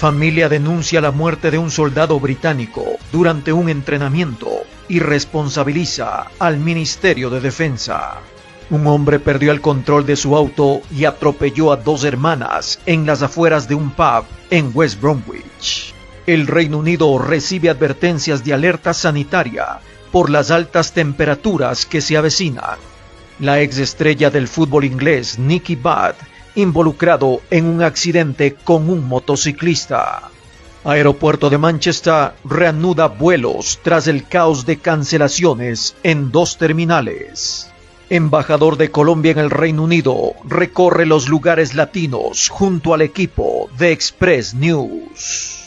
Familia denuncia la muerte de un soldado británico durante un entrenamiento y responsabiliza al Ministerio de Defensa. Un hombre perdió el control de su auto y atropelló a dos hermanas en las afueras de un pub en West Bromwich. El Reino Unido recibe advertencias de alerta sanitaria por las altas temperaturas que se avecinan. La exestrella del fútbol inglés Nicky Butt involucrado en un accidente con un motociclista. Aeropuerto de Manchester reanuda vuelos tras el caos de cancelaciones en dos terminales. Embajador de Colombia en el Reino Unido recorre los lugares latinos junto al equipo de Express News.